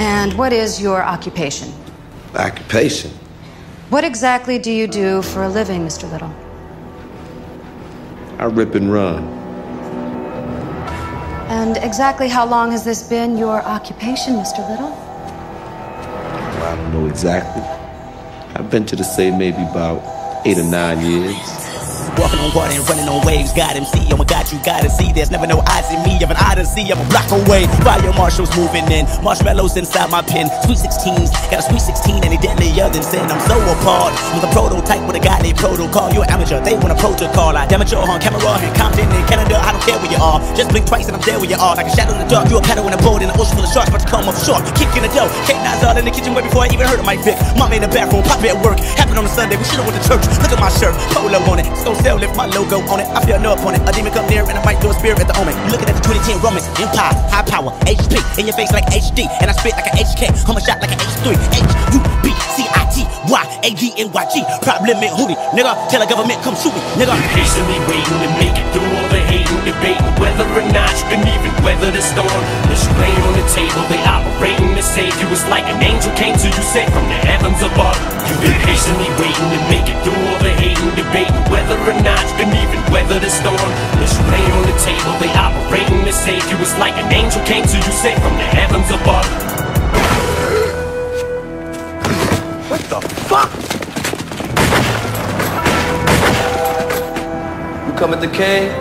And what is your occupation? Occupation? What exactly do you do for a living, Mr. Little? I rip and run. And exactly how long has this been your occupation, Mr. Little? Well, I don't know exactly. I've been to the say maybe about eight or nine years. Walking on water and running on waves. God MC, oh my God, you gotta see. There's never no odds in me of an odyssey. I'm a block away. Fire marshals moving in. Marshmallows inside my pen. Sweet 16s. Got a sweet 16 and they deadlier than sin. I'm so appalled. I'm the prototype with a guy named Protocol. You're an amateur. They want a protocol. I damage your on camera in Compton in Canada. I don't care where you are. Just blink twice and I'm there where you are. Like a shadow in the dark. You a paddle in a boat in an ocean full of sharks. About to come up short. Kick in the dough. K9's all in the kitchen way before I even heard of my Vic. Mom in the bathroom. Pop at work. Happened on a Sunday. We should've went to church. Look at my shirt. Polo on it. So sell if my logo on it. I feel no up on it. A demon come near and I might throw a spear at the omen. You looking at the 2010 Romans, Empire, high power, HP, in your face like HD, and I spit like an HK. I'm a shot like an H3, H U B C I T Y A D N Y G. Problem in Hootie, nigga. Tell the government come shoot me, nigga. Patiently waiting to make it through all the hating, debating whether or not you can even weather the storm. There's rain on the table, they operating to save you. It's like an angel came to you, sent from the heavens above. You've been patiently waiting to make it through all the hating, debating whether or not you can even weather the storm. There's rain on the table, they operating to save you. It's like an angel came to you, sent from the heavens above. What the fuck? You come at the cave,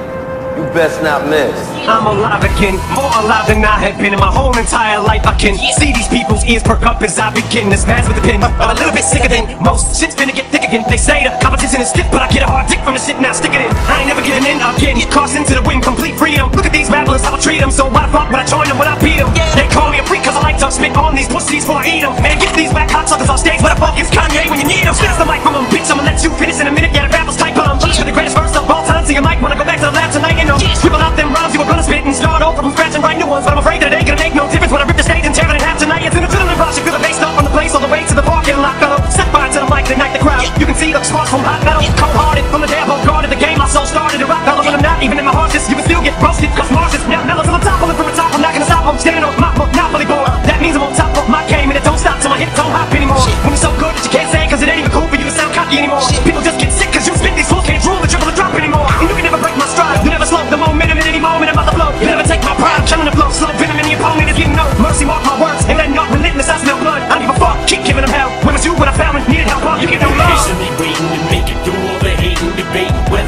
you best not miss. I'm alive again, more alive than I have been in my whole entire life. I can see these people's ears perk up as I begin this pass with the pen. I'm a little bit sicker than most. Shit's finna get thick again. They say the competition is stiff, but I get a hard dick from the shit now. Stick it in. I ain't never getting in again. Get cast into the wind, complete freedom. Look at these rappers, how I treat them. So why the fuck would I join them when I beat them? They call me a freak cause I like to spit on these pussies before I eat them. Man, get these whack hot suckers off stage. What the fuck is Kanye when you need him? Snatch the mic from him, bitch. I'ma let you finish in a minute. Yeah, the rappers You can see the sparks from hot metal.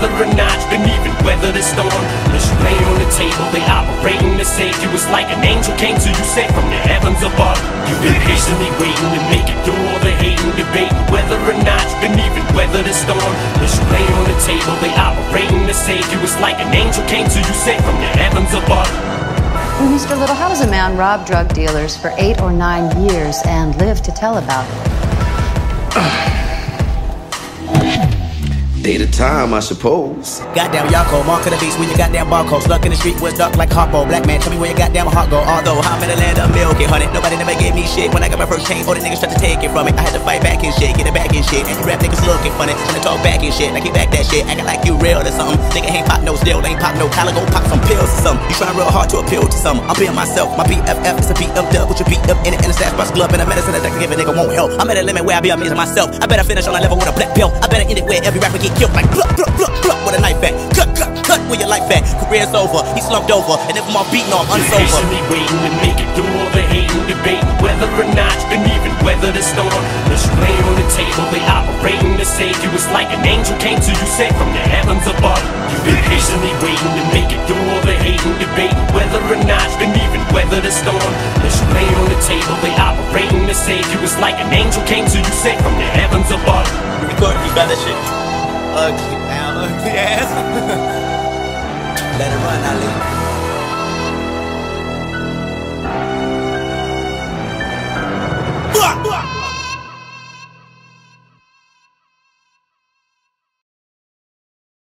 Whether or not you can even weather the storm. There's rain on the table. They operating to save you. It's like an angel came to you, sent from the heavens above. You've been patiently waiting to make it through all the hating, debating whether or not you can even weather the storm. There's rain on the table. They operating to save you. It's like an angel came to you, sent from the heavens above. Mr. Little, how does a man rob drug dealers for eight or nine years and live to tell about it? Day to time, I suppose. Goddamn Yako, mark of the beast when your goddamn barcode Stuck in the street was dark like Harpo. Black man, tell me where your goddamn heart go. Although I'm in the land of milk and honey. Nobody never gave me shit. When I got my first chain, all the niggas tried to take it from me. I had to fight back and shit, get it back and shit. And you rap niggas looking funny Trying to talk back and shit. Like you back that shit, acting like you real or something. Nigga ain't pop no still, ain't pop no collar Go pop some pills or something. You trying real hard to appeal to something. I'm being myself, my BFF is a dub With your beat up in it. And a stash box glove And a medicine that I can give a nigga won't help. I'm at a limit where I be amazing myself. I better finish on a level with a black belt I better end it where every rapper get killed like blup, blup, blup, blup with a knife at. Cut, cut, cut where your life at. Career's over, he slumped over. And if I'm all beaten, I'm unsober. Patiently waiting to make it through all the hating, debating whether or not you can even weather the storm. There's rain on the table, they operating to save you. It's like an angel came to you, sent from the heavens above. You've been patiently waiting to make it through all the hating, debating whether or not you can even weather the storm. There's rain on the table, they operating to save you. It's like an angel came to you, sent from the heavens above. Record, you got that shit. Ugly, damn, ugly ass. Let it run, Ali.